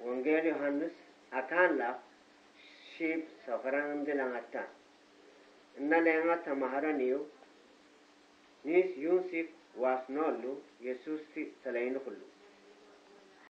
ወንጌል ዮሐንስ አታላ ሺብ ሰፈራ እንድላማታ እና ለያማ ተማሃረኒዩ ኒስ ዩንሲፍ ዋስኖሉ የሱስ ተለይን ሁሉ